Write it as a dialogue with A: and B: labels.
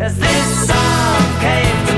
A: as this song came